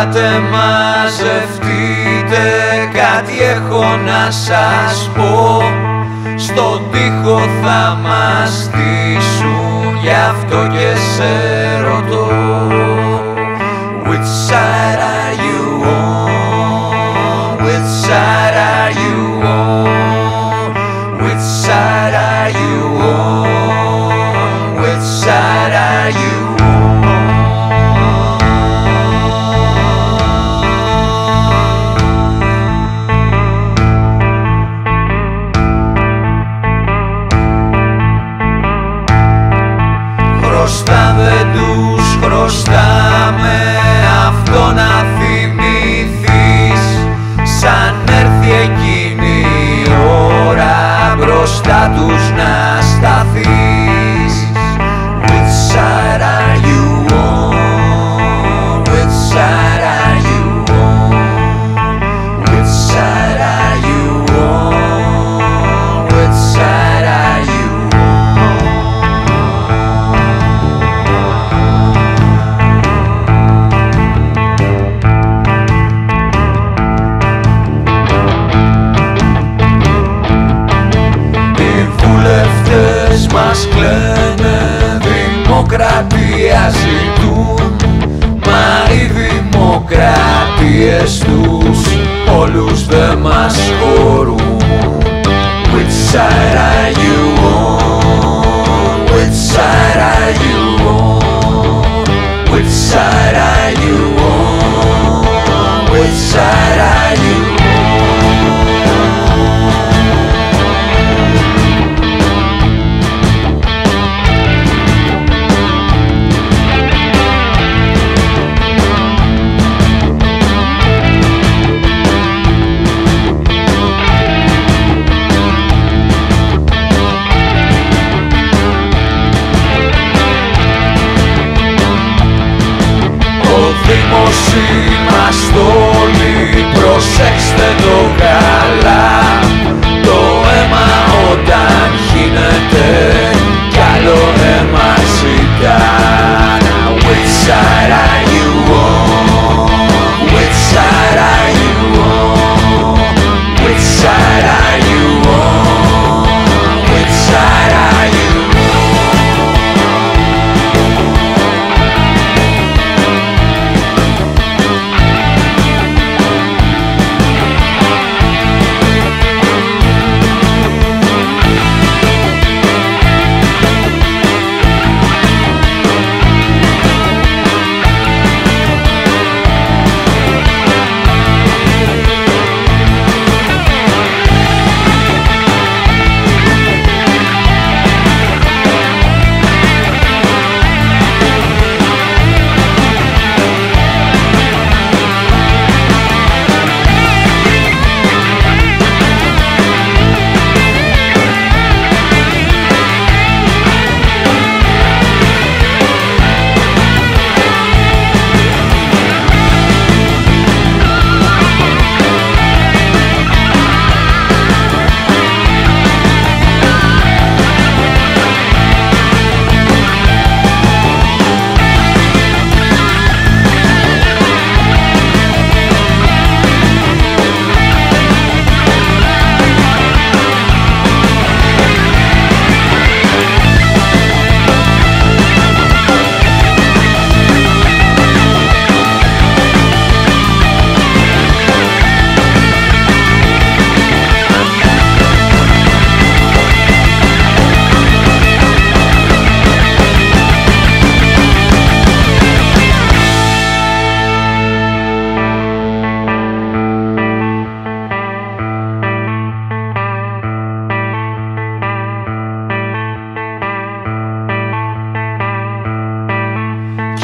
Ελάτε μαζευτείτε κάτι έχω να σας πω. Στον τοίχο θα μας στήσουν γι' αυτό και σε ρωτώ Σαν έρθει εκείνη η ώρα μπροστά τους να Δημοκρατίας ζητούν Μα οι δημοκρατίες τους Όλους δεν μας χωρούν. Which side are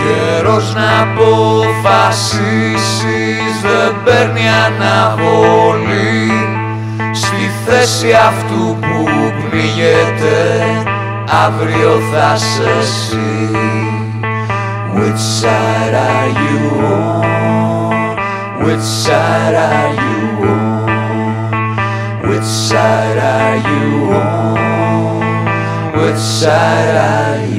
Καιρός να αποφασίσεις δεν παίρνει αναβολή Στη θέση αυτού που πνίγεται αύριο θα σε εσύ Which side are you on? Which side are you on? Which side are you on? Which side are you